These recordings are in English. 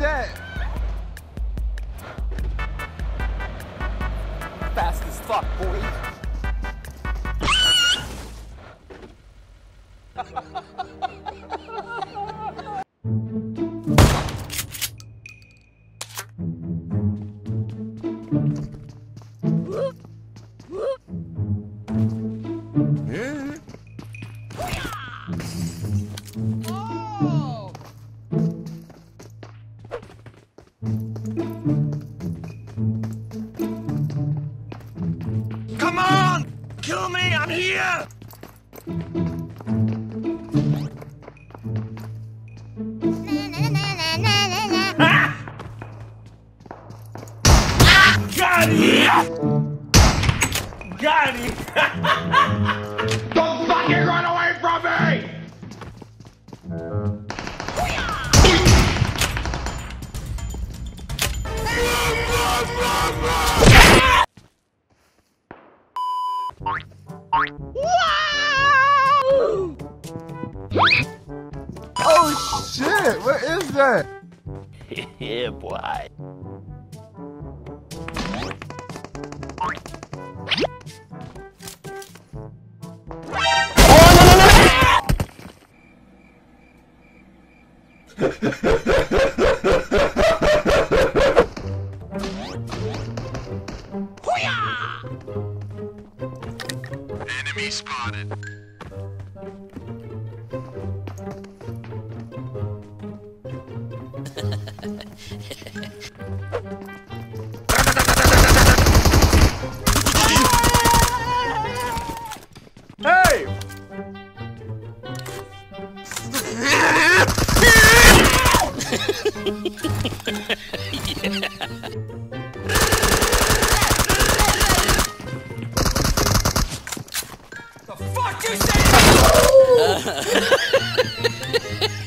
that? Fast as fuck, boy. Come Kill me! I'm here! Got him! Got him! Don't fucking run away from me! Shit! What is that? yeah, boy. Enemy spotted. Hey! Fuck you say?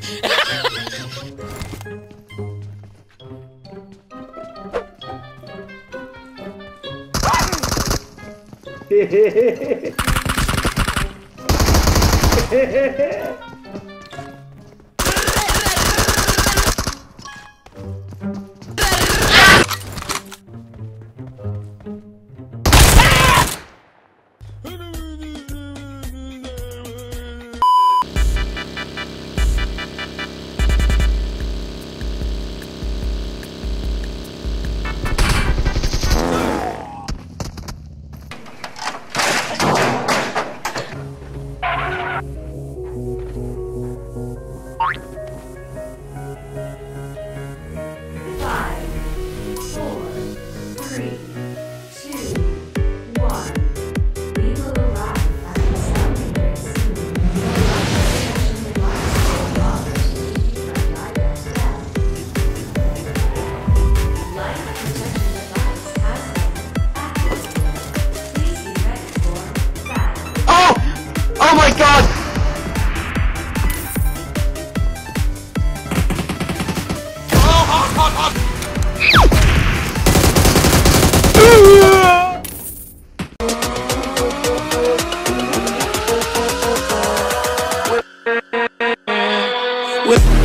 Hehehehe with